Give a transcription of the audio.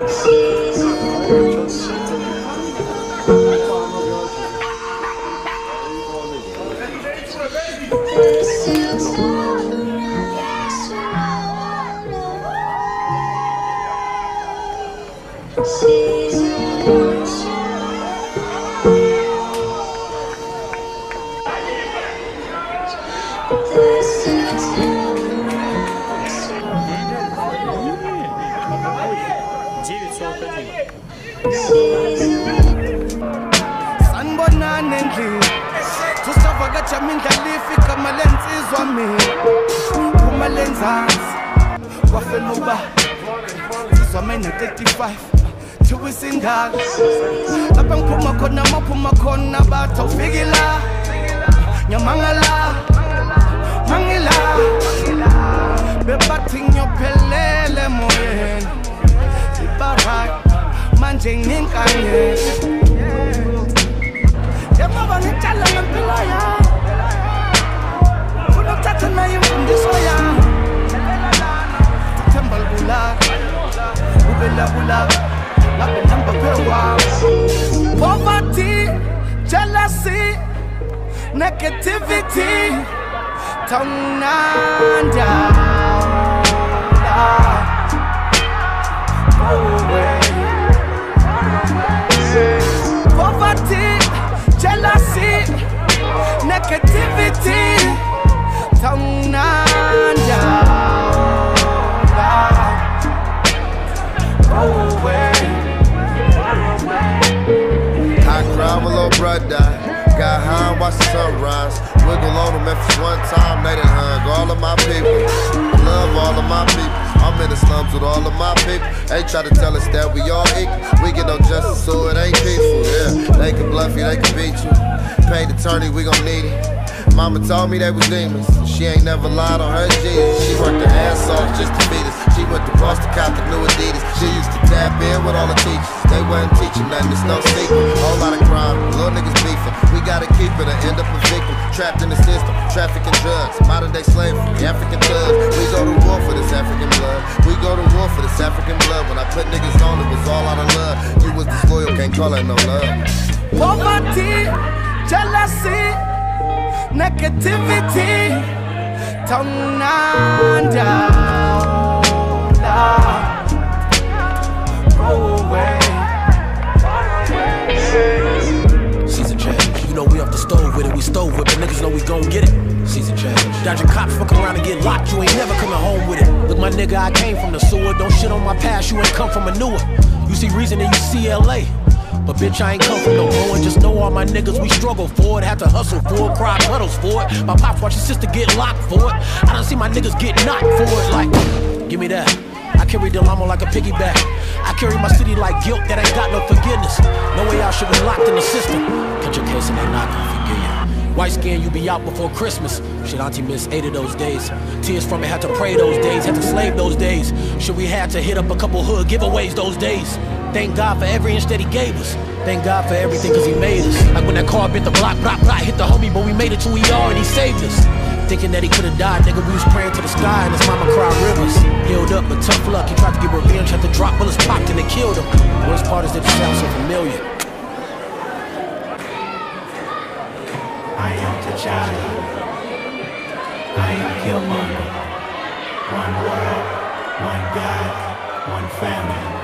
This is sanibonani endlini tusavakatsha mindlala ifika malensizwa mina uma lenzansi kwafela uba sizwa mina 35 thiwa isindala lapha ngiphuma khona maphuma khona bathi awufiki la nyamangala manje nginkanyele Njengoba Poverty, jealousy, negativity Tongnanda Go little. Got high and watched the sunrise. Wiggle on the Memphis one time, they done hung all of my people. Love all of my people. I'm in the slums with all of my people. They try to tell us that we all equal. We get no justice, so it ain't peaceful. Yeah, they can bluff you, they can beat you. Paid attorney, we gon' need it. Mama told me they was demons. She ain't never lied on her Jesus. She worked her ass off just to beat us. She went to Boston, cop the new Adidas. She used to tap in with all the teachers. They wasn't teaching nothing, it's no secret. Whole lot of crime, little niggas beefing. We gotta keep it or end up a victim. Trapped in the system, trafficking drugs, modern day slavery, African thugs. We go to war for this African blood. We go to war for this African blood. When I put niggas on, it was all out of love. You was disloyal, can't call that no love. Poverty, jealousy, negativity. Tongnanda. With it, we stove with it. Niggas know we gon' get it. Season change. Dodging cops, fuck around and get locked. You ain't never coming home with it. Look, my nigga, I came from the sewer. Don't shit on my past, you ain't come from a newer. You see reason and you see LA. But bitch, I ain't come from no ruin. Just know all my niggas, we struggle for it. Had to hustle for it, cry puddles for it. My pops watch his sister get locked for it. I don't see my niggas get knocked for it. Like, give me that. I carry the llama like a piggyback. I carry my city like guilt that ain't got no forgiveness. No way out, shit was locked in the system. Catch your case and they not gonna forgive you. White skin, you be out before Christmas. Shit, auntie missed eight of those days. Tears from it, had to pray those days, had to slave those days. Shit, we had to hit up a couple hood giveaways those days. Thank God for every inch that he gave us. Thank God for everything cause he made us. Like when that car bit the block, block, block, hit the homie, but we made it to are and he saved us. Thinking that he could've died, nigga, we was praying to the sky and his mama cried rivers. Healed up, but tough luck, he tried to get revenge, had to drop bullets popped and they killed him. I Killmonger. One world, one God, one family.